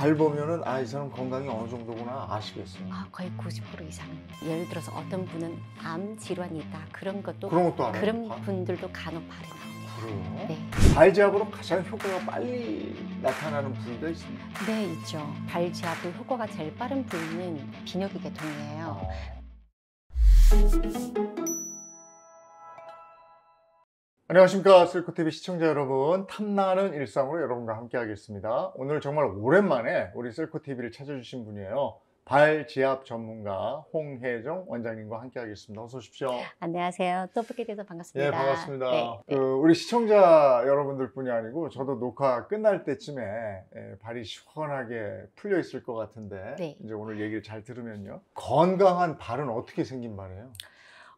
발 보면은 아 이 사람 건강이 어느 정도구나 아시겠어요. 아, 거의 90% 이상은. 예를 들어서 어떤 분은 암 질환이 있다. 그런 것도 그런 것도 알아요. 그런 발? 분들도 간혹 발이 나옵니다. 그래요? 네. 발제압으로 가장 효과가 빨리 나타나는 부위가 있습니다. 네, 있죠. 발지압도 효과가 제일 빠른 부위는 비뇨기 계통이에요. 안녕하십니까 셀코TV 시청자 여러분 탐나는 일상으로 여러분과 함께 하겠습니다 오늘 정말 오랜만에 우리 셀코TV를 찾아주신 분이에요 발지압 전문가 홍혜정 원장님과 함께 하겠습니다 어서 오십시오 안녕하세요. 또 뵙게 돼서 반갑습니다. 예 반갑습니다 네, 네. 그 우리 시청자 여러분들 뿐이 아니고 저도 녹화 끝날 때쯤에 예, 발이 시원하게 풀려 있을 것 같은데 네. 이제 오늘 얘기를 잘 들으면요 건강한 발은 어떻게 생긴 발이에요?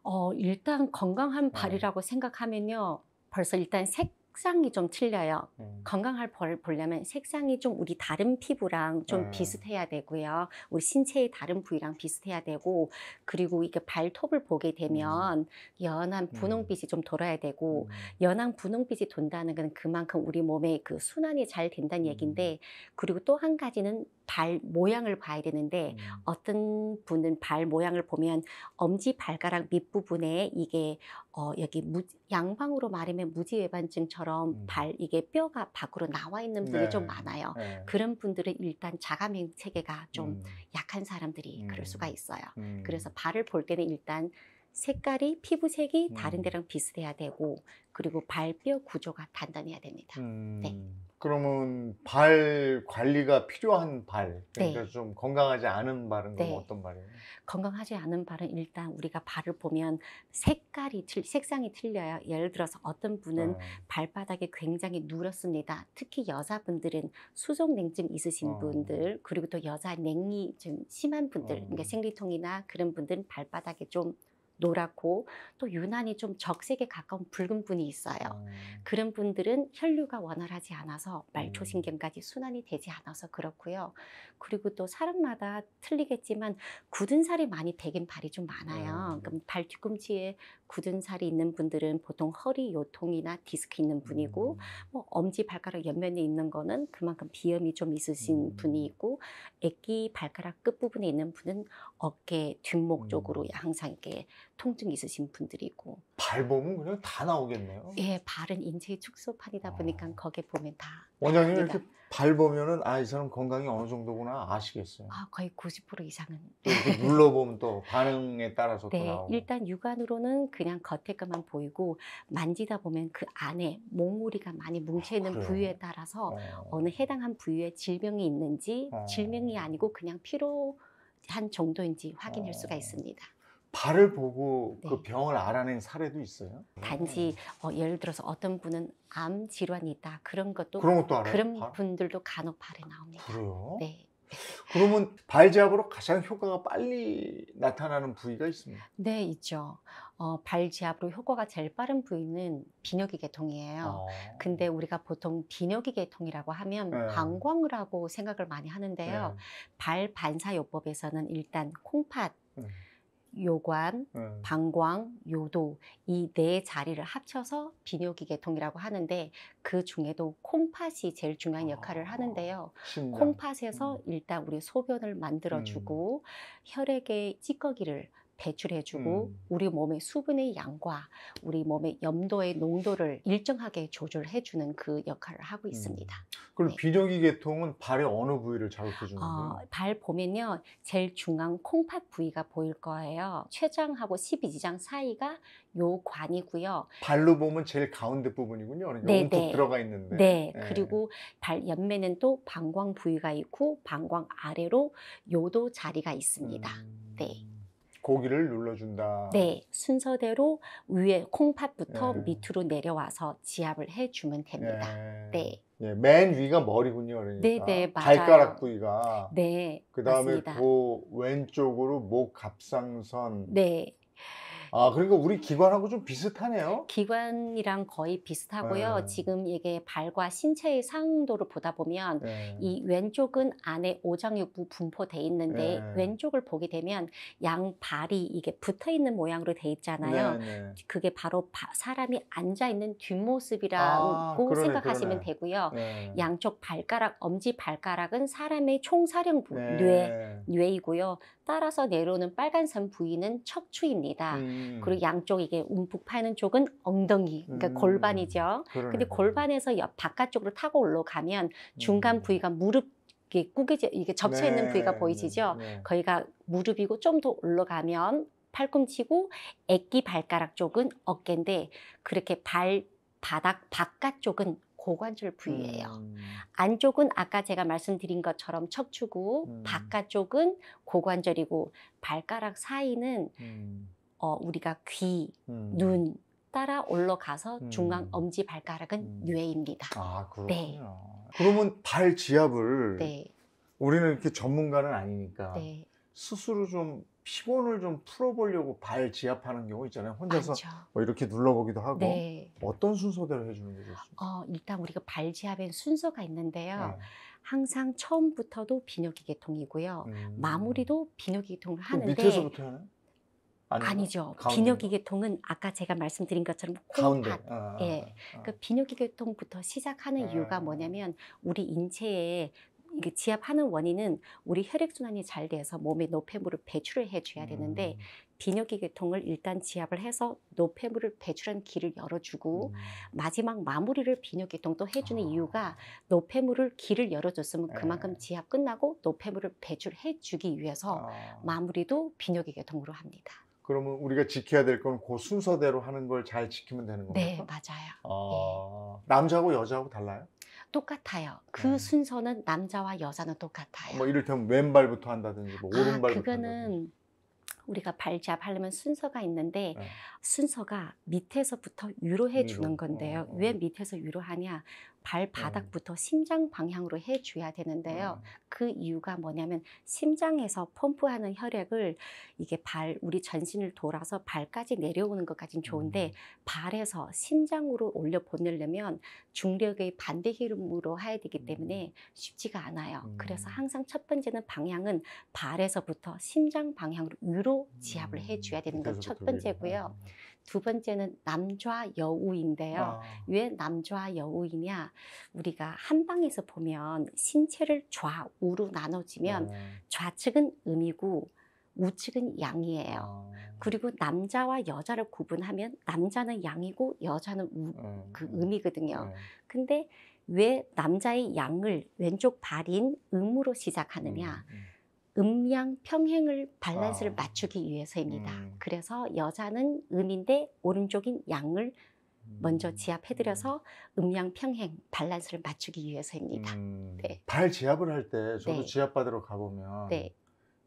어, 일단 건강한 네. 발이라고 생각하면요. 벌써 일단 색상이 좀 틀려요. 음. 건강할 벌을 보려면 색상이 좀 우리 다른 피부랑 좀 네. 비슷해야 되고요. 우리 신체의 다른 부위랑 비슷해야 되고, 그리고 이게 발톱을 보게 되면 연한 분홍빛이 좀 돌아야 되고, 음. 연한 분홍빛이 돈다는 건 그만큼 우리 몸에 그 순환이 잘 된다는 음. 얘기인데, 그리고 또 한 가지는 발 모양을 봐야 되는데, 음. 어떤 분은 발 모양을 보면 엄지 발가락 밑부분에 이게 어 여기 무, 양방으로 말하면 무지외반증처럼 음. 발 이게 뼈가 밖으로 나와 있는 분이 네. 좀 많아요. 네. 그런 분들은 일단 자가면 체계가 좀 음. 약한 사람들이 음. 그럴 수가 있어요. 음. 그래서 발을 볼 때는 일단 색깔이 피부색이 음. 다른 데랑 비슷해야 되고 그리고 발뼈 구조가 단단해야 됩니다. 음, 네. 그러면 발 관리가 필요한 발, 그러니까 네. 좀 건강하지 않은 발은 네. 어떤 발이에요? 건강하지 않은 발은 일단 우리가 발을 보면 색깔이 틀, 색상이 틀려요. 예를 들어서 어떤 분은 어, 발바닥이 굉장히 누렇습니다. 특히 여자분들은 수족 냉증 있으신 어. 분들 그리고 또 여자 냉이 좀 심한 분들 어. 그러니까 생리통이나 그런 분들은 발바닥이 좀 노랗고 또 유난히 좀 적색에 가까운 붉은 분이 있어요. 어, 그런 분들은 혈류가 원활하지 않아서 음. 말초신경까지 순환이 되지 않아서 그렇고요. 그리고 또 사람마다 틀리겠지만 굳은 살이 많이 배긴 발이 좀 많아요. 음. 그럼 발 뒤꿈치에 굳은 살이 있는 분들은 보통 허리 요통이나 디스크 있는 분이고 음, 뭐 엄지 발가락 옆면에 있는 거는 그만큼 비염이 좀 있으신 음. 분이 있고 애기 발가락 끝 부분에 있는 분은 어깨 뒷목 음. 쪽으로 항상 이렇게 통증이 있으신 분들이 있고 발 보면 그냥 다 나오겠네요. 예, 발은 인체의 축소판이다 보니까 어. 거기에 보면 다 원장님. 이렇게 발 보면은 아 이 사람 건강이 어느 정도구나 아시겠어요. 아, 거의 90% 이상은 또 이렇게 눌러보면 또 반응에 따라서 또 네, 나오고. 일단 육안으로는 그냥 겉에 것만 보이고 만지다 보면 그 안에 몽우리가 많이 뭉쳐 있는 그래요? 부위에 따라서 어, 어느 해당한 부위에 질병이 있는지 어. 질병이 아니고 그냥 피로 한 정도인지 확인할 어. 수가 있습니다. 발을 보고 그 네. 병을 알아낸 사례도 있어요. 단지 어, 예를 들어서 어떤 분은 암 질환이 있다 그런 것도 그런 것도 알아요. 그런 발? 분들도 간혹 발에 나옵니다. 그래요? 네. 그러면 발제압으로 가장 효과가 빨리 나타나는 부위가 있습니다. 네, 있죠. 어, 발지압으로 효과가 제일 빠른 부위는 비뇨기 계통이에요. 어. 근데 우리가 보통 비뇨기 계통이라고 하면 네. 방광을 하고 생각을 많이 하는데요. 네. 발 반사요법에서는 일단 콩팥, 네. 요관, 네. 방광, 요도 이 네 자리를 합쳐서 비뇨기 계통이라고 하는데 그 중에도 콩팥이 제일 중요한 역할을 아, 하는데요. 심장. 콩팥에서 음. 일단 우리 소변을 만들어주고 혈액의 찌꺼기를 배출해주고 음. 우리 몸의 수분의 양과 우리 몸의 염도의 농도를 일정하게 조절해주는 그 역할을 하고 있습니다. 그럼 네. 비뇨기 계통은 발의 어느 부위를 자극해 주는 어, 거예요? 발 보면요, 제일 중앙 콩팥 부위가 보일 거예요. 췌장하고 12지장 사이가 요 관이고요. 발로 보면 제일 가운데 부분이군요. 그러니까 네, 움푹 네. 들어가 있는데. 네, 네. 그리고 발 옆면은 또 방광 부위가 있고 방광 아래로 요도 자리가 있습니다. 음, 네. 고기를 눌러준다. 네, 순서대로 위에 콩팥부터 네. 밑으로 내려와서 지압을 해주면 됩니다. 네. 네, 예, 맨 위가 머리군요. 그러니까. 네, 네, 맞아요. 발가락 부위가. 네, 그 다음에. 그 왼쪽으로 목 갑상선. 네. 아, 그러니까 우리 기관하고 좀 비슷하네요. 기관이랑 거의 비슷하고요. 네. 지금 이게 발과 신체의 상도를 보다 보면 네. 이 왼쪽은 안에 오장육부 분포돼 있는데 네. 왼쪽을 보게 되면 양 발이 이게 붙어 있는 모양으로 돼 있잖아요. 네, 네. 그게 바로 바- 사람이 앉아 있는 아, 뒷모습이라고 그러네, 생각하시면 그러네. 되고요. 네. 양쪽 발가락, 엄지 발가락은 사람의 총사령부, 네. 뇌, 뇌이고요. 따라서 내려오는 빨간 선 부위는 척추입니다. 음. 그리고 양쪽 이게 움푹 파는 쪽은 엉덩이, 그러니까 음. 골반이죠. 그러네, 근데. 골반에서 옆 바깥쪽으로 타고 올라가면 중간 음. 부위가 무릎 이게 구겨져 이게 접쳐 있는 네, 부위가 보이시죠? 네, 네. 거기가 무릎이고 좀 더 올라가면 팔꿈치고 애기 발가락 쪽은 어깨인데 그렇게 발 바닥 바깥쪽은 고관절 부위예요. 음. 안쪽은 아까 제가 말씀드린 것처럼 척추고 음. 바깥쪽은 고관절이고 발가락 사이는 음. 어, 우리가 귀, 음. 눈 따라 올라가서 음. 중앙 엄지 발가락은 음. 뇌입니다. 아, 그렇군요. 네. 그러면 발 지압을 네, 우리는 이렇게 전문가는 아니니까 네, 스스로 좀 피곤을 좀 풀어보려고 발 지압하는 경우 있잖아요. 혼자서. 뭐 이렇게 눌러보기도 하고 네. 어떤 순서대로 해주는 게 좋습니까? 어, 일단 우리가 발 지압엔 순서가 있는데요. 네. 항상 처음부터도 비뇨기 계통이고요. 음. 마무리도 비뇨기 계통을 그럼 하는데 밑에서부터 하나요? 아니죠. 가운데인가? 비뇨기 계통은 아까 제가 말씀드린 것처럼 가운데. 콩팥, 아, 예. 아, 아. 그 비뇨기 계통부터 시작하는 아. 이유가 뭐냐면 우리 인체에 이게 지압하는 원인은 우리 혈액 순환이 잘 돼서 몸에 노폐물을 배출을 해줘야 되는데 음. 비뇨기 계통을 일단 지압을 해서 노폐물을 배출한 길을 열어주고 음. 마지막 마무리를 비뇨기 계통 또 해주는 아. 이유가 노폐물을 길을 열어줬으면 네. 그만큼 지압 끝나고 노폐물을 배출해주기 위해서 아. 마무리도 비뇨기 계통으로 합니다. 그러면 우리가 지켜야 될 건 그 순서대로 하는 걸 잘 지키면 되는 겁니까? 네, 맞아요. 아, 남자하고 여자하고 달라요? 똑같아요. 그 네. 순서는 남자와 여자는 똑같아요. 뭐 이를테면 왼발부터 한다든지 뭐 아, 오른발부터 한다든지. 그거는 우리가 발잡 하려면 순서가 있는데 네. 순서가 밑에서부터 위로 해주는 위로. 건데요. 어, 어. 왜 밑에서 위로 하냐? 발바닥부터 심장 방향으로 해줘야 되는데요. 음. 그 이유가 뭐냐면 심장에서 펌프하는 혈액을 이게 발 우리 전신을 돌아서 발까지 내려오는 것까진 좋은데 음. 발에서 심장으로 올려 보내려면 중력의 반대 흐름으로 해야 되기 때문에 쉽지가 않아요. 음. 그래서 항상 첫 번째는 방향은 발에서부터 심장 방향으로 위로 지압을 음. 해줘야 되는 건첫 밑에서부터 번째고요. 두 번째는 남좌 여우인데요. 아. 왜 남좌 여우이냐? 우리가 한방에서 보면 신체를 좌우로 나눠지면 네. 좌측은 음이고 우측은 양이에요. 아. 그리고 남자와 여자를 구분하면 남자는 양이고 여자는 우, 네. 그 음이거든요. 네. 근데 왜 남자의 양을 왼쪽 발인 음으로 시작하느냐? 음, 음. 음양 평행을 밸런스를 아. 맞추기 위해서입니다. 음. 그래서 여자는 음인데 오른쪽인 양을 먼저 음. 지압해드려서 음양 평행 밸런스를 맞추기 위해서입니다. 음. 네. 발 지압을 할 때 저도 네. 지압 받으러 가보면 네,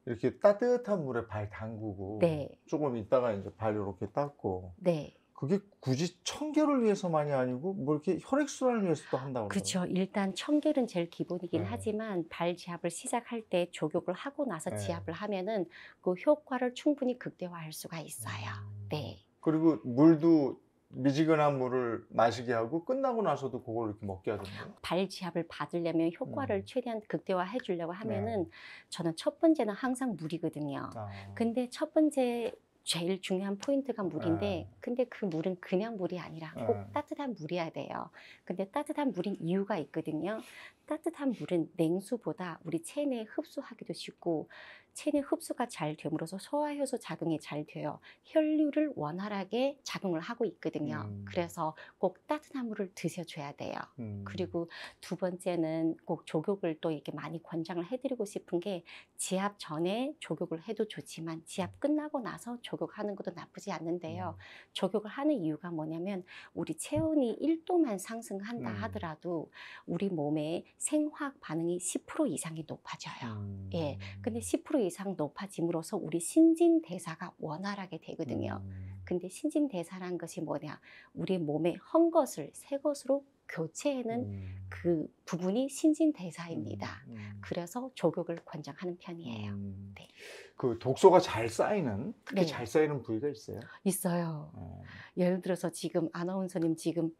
이렇게 따뜻한 물에 발 담그고 네, 조금 있다가 이제 발 이렇게 닦고 네. 그게 굳이 청결을 위해서만이 아니고 뭐 이렇게 혈액 순환을 위해서도 한다고 그렇죠. 일단 청결은 제일 기본이긴 네. 하지만 발 지압을 시작할 때 조격을 하고 나서 네. 지압을 하면은 그 효과를 충분히 극대화할 수가 있어요. 음. 네. 그리고 물도 미지근한 물을 마시게 하고 끝나고 나서도 그걸 이렇게 먹게 하던데요. 발 지압을 받으려면 효과를 음. 최대한 극대화해 주려고 하면은 네. 저는 첫 번째는 항상 물이거든요. 아. 근데 첫 번째 제일 중요한 포인트가 물인데 네. 근데 그 물은 그냥 물이 아니라 꼭 네. 따뜻한 물이어야 돼요. 근데 따뜻한 물인 이유가 있거든요. 따뜻한 물은 냉수보다 우리 체내에 흡수하기도 쉽고 체내 흡수가 잘 됨으로써 소화효소 작용이 잘 돼요. 혈류를 원활하게 작용을 하고 있거든요. 음. 그래서 꼭 따뜻한 물을 드셔줘야 돼요. 음. 그리고 두 번째는 꼭 조격을 또 이렇게 많이 권장을 해드리고 싶은 게 지압 전에 조격을 해도 좋지만 지압 끝나고 나서 조격하는 것도 나쁘지 않는데요. 조격을 하는 이유가 뭐냐면 우리 체온이 1도만 상승한다 음. 하더라도 우리 몸에 생화학 반응이 10% 이상이 높아져요. 음. 예. 근데 10% 이상 높아짐으로써 우리 신진 대사가 원활하게 되거든요. 음. 근데 신진 대사라는 것이 뭐냐? 우리 몸에 헌 것을 새 것으로 교체하는 음. 그 부분이 신진대사입니다. 음, 음. 그래서 조격을 권장하는 편이에요. 음. 네. 그 독소가 잘 쌓이는 특히 네. 잘 쌓이는 부위가 있어요. 있어요. 어. 예를 들어서 지금 아나운서님 지금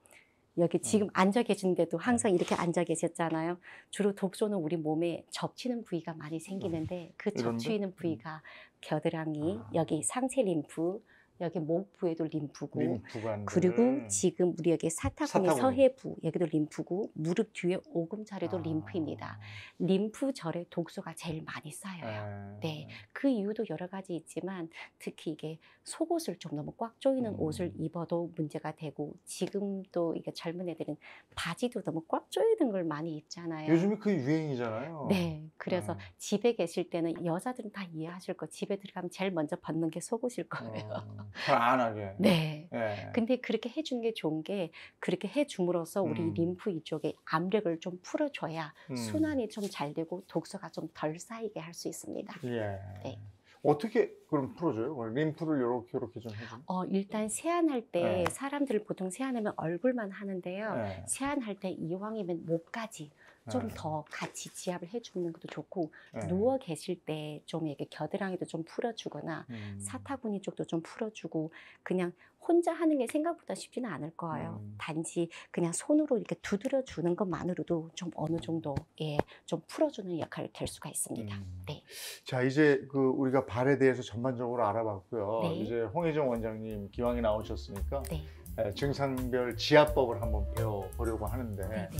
여기 음. 지금 앉아 계신데도 항상 이렇게 앉아 계셨잖아요. 주로 독소는 우리 몸에 접치는 부위가 많이 생기는데 그 음. 접치는 부위가 겨드랑이, 아. 여기 상체 림프, 여기 목 부에도 림프고 림프관 그리고 지금 우리 여기 사타구니. 서해부 여기도 림프고 무릎 뒤에 오금살에도 아. 림프입니다. 림프절에 독소가 제일 많이 쌓여요. 네. 그 이유도 여러 가지 있지만 특히 이게 속옷을 좀 너무 꽉 조이는 음. 옷을 입어도 문제가 되고 지금도 이게 젊은 애들은 바지도 너무 꽉 조이는 걸 많이 입잖아요. 요즘에 그 유행이잖아요. 네. 그래서 어. 집에 계실 때는 여자들은 다 이해하실 거. 집에 들어가면 제일 먼저 벗는 게 속옷일 거예요. 어, 편안하게. 네. 예. 근데 그렇게 해준 게 좋은 게 그렇게 해줌으로써 우리 음. 림프 이쪽에 압력을 좀 풀어줘야 음. 순환이 좀 잘 되고 독소가 좀 덜 쌓이게 할 수 있습니다. 예. 네. 어떻게 그럼 풀어줘요? 림프를 이렇게 이렇게 좀 해줘. 어, 일단 세안할 때 네. 사람들 보통 세안하면 얼굴만 하는데요. 예. 세안할 때 이왕이면 목까지 좀 예. 더 같이 지압을 해주는 것도 좋고 예. 누워 계실 때 좀 이렇게 겨드랑이도 좀 풀어주거나 음. 사타구니 쪽도 좀 풀어주고 그냥 혼자 하는 게 생각보다 쉽지는 않을 거예요. 음. 단지 그냥 손으로 이렇게 두드려 주는 것만으로도 좀 어느 정도 예, 좀 풀어주는 역할이 될 수가 있습니다. 음. 네. 자 이제 그 우리가 발에 대해서 전반적으로 알아봤고요. 네. 이제 홍혜정 원장님 기왕에 나오셨으니까 네. 예, 증상별 지압법을 한번 배워보려고 하는데 네. 네.